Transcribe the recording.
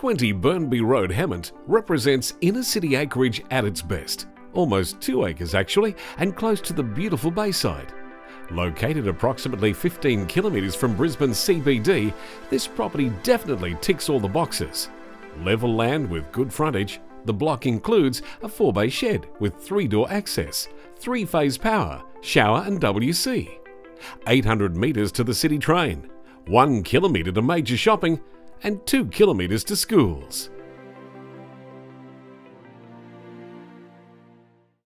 20 Burnby Road, Hemmant represents inner city acreage at its best. Almost two acres actually, and close to the beautiful Bayside. Located approximately 15 kilometres from Brisbane CBD, this property definitely ticks all the boxes. Level land with good frontage, the block includes a 4 bay shed with 3 door access, 3 phase power, shower and WC. 800 metres to the city train, 1 kilometre to major shopping, and 2 kilometres to schools.